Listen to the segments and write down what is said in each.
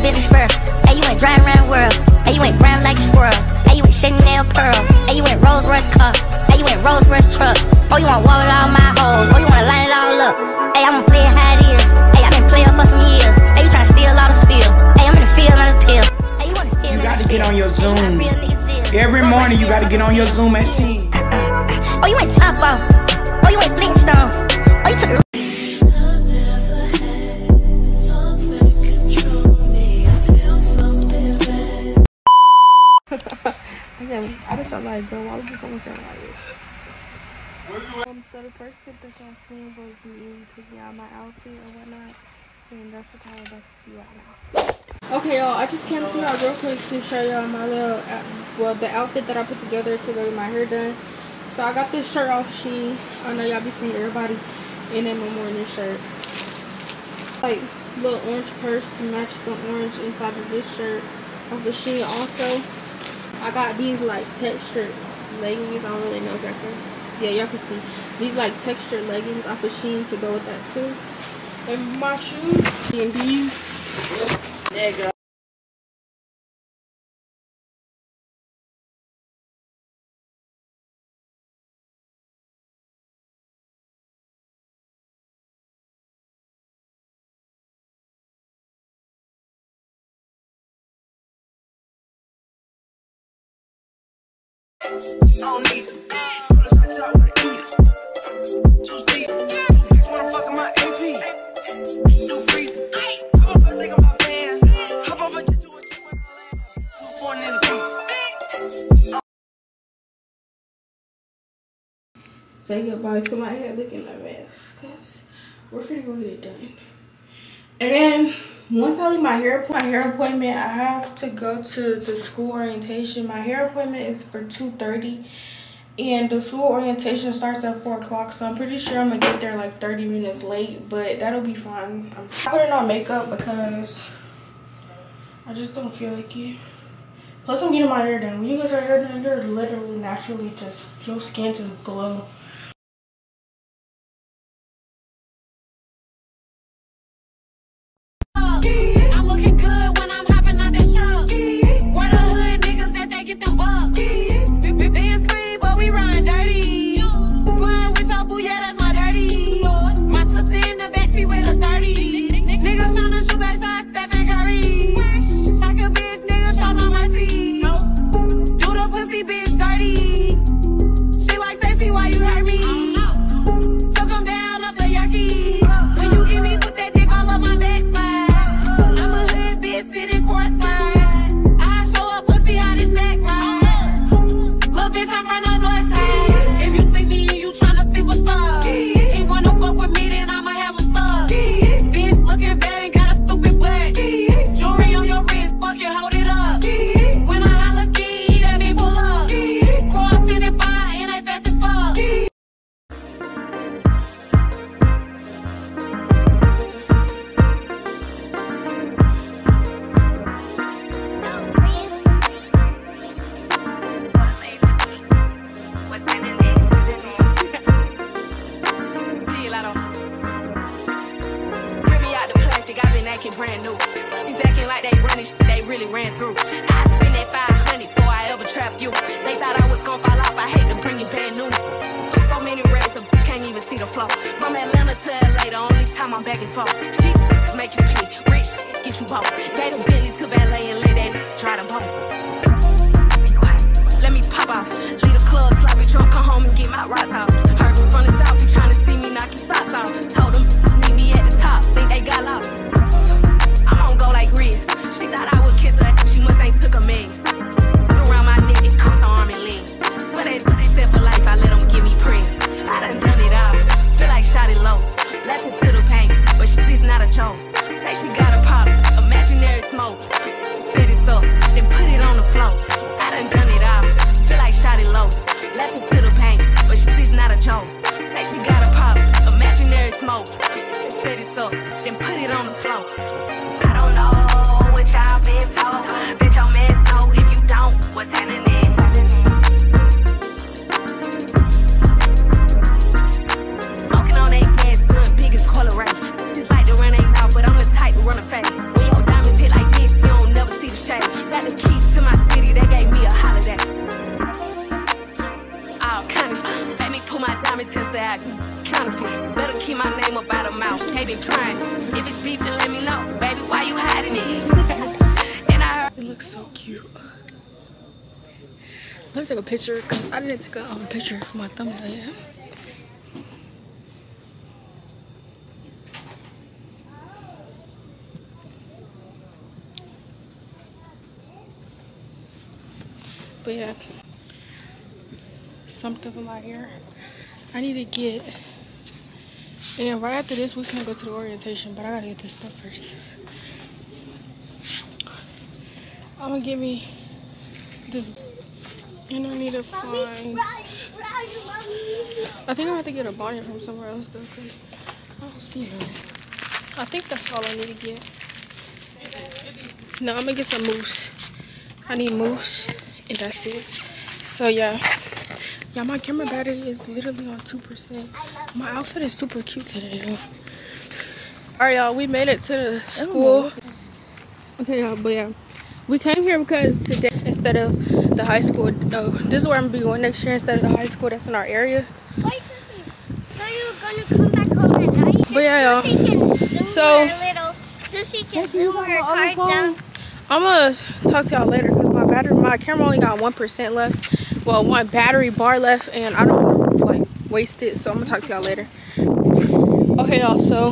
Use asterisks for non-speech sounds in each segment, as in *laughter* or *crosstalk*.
bitch spur. Hey, you ain't driving around the world. Hey, you ain't brown like a squirrel. Hey, you ain't Chanel pearls. Hey, you ain't Rolls Royce cup. Hey, you ain't Rolls Royce truck. Oh, you want wall with all my hoes. Oh, you wanna line it all up. Hey, I'ma play it how it is. Hey, i been playing for some years. Hey, you tryna steal all the spill. Hey, I'm in the field on the pill. Hey, you wanna spill You gotta get on your Zoom. Every morning you gotta get on your Zoom at 10. Oh, you ain't top off. Oh, you ain't Flintstones. Oh, you took like, girl, why would you come with like this? Um, so the first pic that y'all seen was me picking out my outfit or whatnot. And that's what y'all about to see right now. Okay, y'all, I just came to y'all real quick to show y'all my little, uh, well, the outfit that I put together to go get my hair done. So I got this shirt off She, I know y'all be seeing everybody in my morning shirt. Like, little orange purse to match the orange inside of this shirt of the Shein also. I got these like textured leggings. I don't really know exactly. Yeah, y'all can see. These like textured leggings off of Shein to go with that too. And my shoes. And these. There you go. Say goodbye to my hair looking like mess because we're finna go get it done. And then once I leave my hair my hair appointment, I have to go to the school orientation. My hair appointment is for 2.30 and the school orientation starts at 4 o'clock. So I'm pretty sure I'm gonna get there like 30 minutes late, but that'll be fine. I'm putting on makeup because I just don't feel like it. Plus I'm getting my hair done. When you get your hair done, you're literally naturally just, your skin just glow. They ran through. I spend that 500 before I ever trap you. They thought I was gonna fall off, I hate to bring you bad news. So many racks, a bitch can't even see the flow. From Atlanta to LA, the only time I'm back and forth. She make you pay, rich, get you both. Gave the Bentley to valet and let that try to boat. Let me pop off, leave the club, sloppy drunk, come home and get my rocks off. yourself, then put it on the floor. I don't know what y'all been. Bitch, if you don't, what's happening? When your diamonds hit like this, you don't never see the shade. Got the key to my city, they gave me a holiday all punished. Made me pull my diamond tester out. Counterfeit. Better keep my name up out of mouth. They been trying. If it's beef, then let me know. Baby, why you hiding it? *laughs* and I heard. It looks so cute. Let me take a picture because I didn't take a um, picture for my thumbnail yet. But yeah something for my hair. I need to get, and right after this, we're gonna go to the orientation, but I gotta get this stuff first. I'm gonna give me this, and I need to find, I think I have to get a bonnet from somewhere else though, because I don't see none. I think that's all I need to get. No, I'm gonna get some mousse. I need mousse, and that's it. So yeah, yeah, my camera battery is literally on two percent. My outfit is super cute today though. All right, y'all, we made it to the school. Okay, y'all, but yeah, we came here because today instead of the high school, no, this is where I'm gonna be going next year instead of the high school that's in our area. Wait, Sissy. So you're gonna come back home at night? But yeah, Sissy can zoom So- Sissy can zoom her card down. I'm gonna talk to y'all later because my battery, my camera only got one percent left. Well, one battery bar left, and I don't like waste it. So I'm gonna talk to y'all later. Okay, y'all. So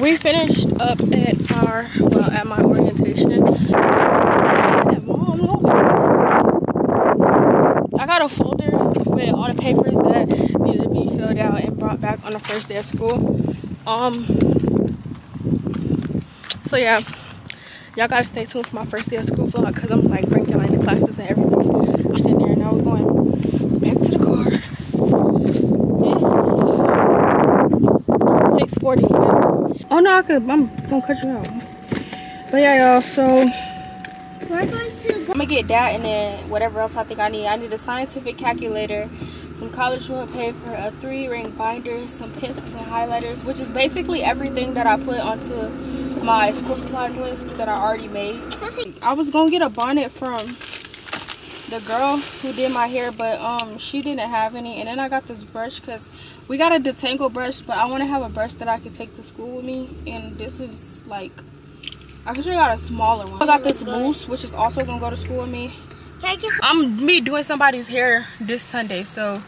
we finished up at our well at my orientation. I got a folder with all the papers that needed to be filled out and brought back on the first day of school. Um. So yeah, y'all gotta stay tuned for my first day of school vlog because I'm like bringing like the classes and everything. Just in there. Now we're going back to the car. It's 6:40. Oh no, I could. I'm gonna cut you out. But yeah, y'all. So. We're going to go. I'm gonna get that and then whatever else I think I need. I need a scientific calculator, some college ruled paper, a three ring binder, some pencils and highlighters, which is basically everything that I put onto my school supplies list that I already made. I was gonna get a bonnet from the girl who did my hair, but um she didn't have any. And then I got this brush because we got a detangle brush, but I want to have a brush that I can take to school with me. And this is like I should have got a smaller one. I got this mousse, which is also gonna go to school with me. I'm me doing somebody's hair this Sunday. So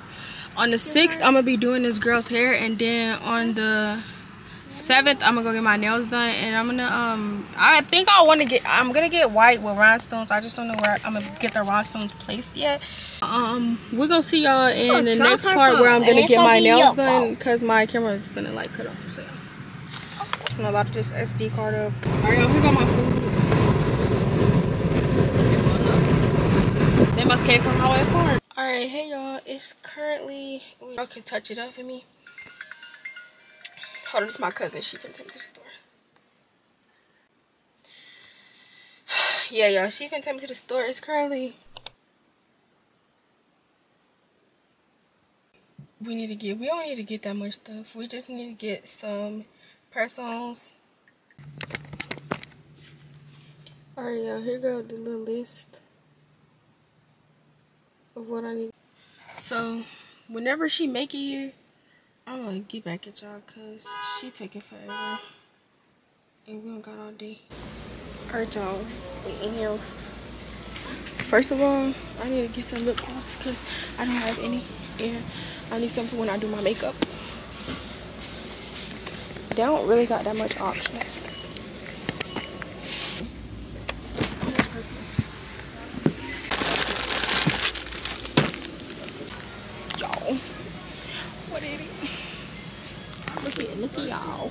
on the sixth, I'm gonna be doing this girl's hair, and then on the seventh, I'm gonna go get my nails done, and I'm gonna um, I think I want to get, I'm gonna get white with rhinestones. I just don't know where I'm gonna get the rhinestones placed yet. Um, we're gonna see y'all in the next part where I'm gonna get my nails done because my camera is finna like cut off. So. I'm just a lot of this SD card up. Alright, y'all, here got my food. They must came from my way apart. Alright, hey y'all. It's currently y'all can touch it up for me. Hold on, this is my cousin. She finna take me to the store. *sighs* yeah, y'all. She finna take me to the store. It's currently we need to get we don't need to get that much stuff. We just need to get some press-ons. Alright, y'all. Here go the little list of what I need. So, whenever she make it here, I'm gonna get back at y'all because she taking forever. And we don't got all day. Alright, y'all. We in here. First of all, I need to get some lip gloss because I don't have any. And I need something when I do my makeup. They don't really got that much options. Y'all. What is it? Look at look at y'all.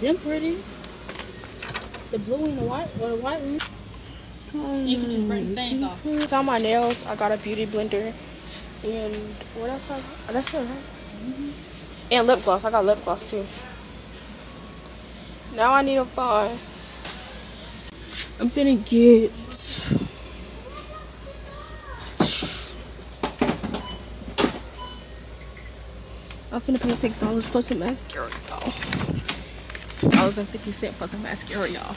Them pretty. The blue and the white or the white one. You can just the things off. Found my nails. I got a beauty blender. And what else? I, oh, that's it, right? Mm-hmm. And lip gloss. I got lip gloss too. Now I need a find. I'm finna get. I'm finna pay six dollars for some mascara, y'all. Was in 50 cent for some mascara, y'all.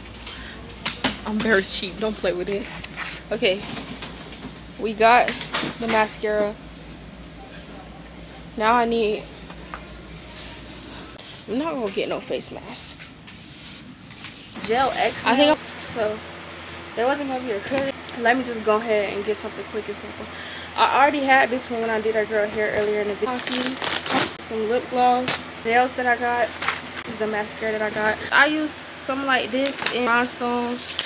I'm very cheap. Don't play with it. Okay. We got the mascara. Now I need I'm not gonna get no face mask. Gel X I think so there wasn't gonna be a credit. Let me just go ahead and get something quick and simple. I already had this one when I did our girl hair earlier in the video. Some lip gloss. Nails that I got. This is the mascara that I got. I use something like this in rhinestones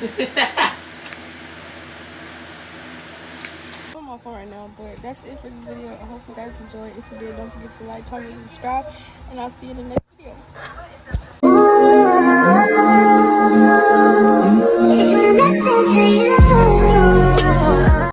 *laughs* I'm off right now, but that's it for this video. I hope you guys enjoyed. If you did, don't forget to like, comment, subscribe, and I'll see you in the next